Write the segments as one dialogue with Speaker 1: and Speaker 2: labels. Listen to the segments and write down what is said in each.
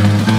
Speaker 1: more.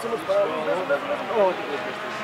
Speaker 2: Pasemos para... Oh,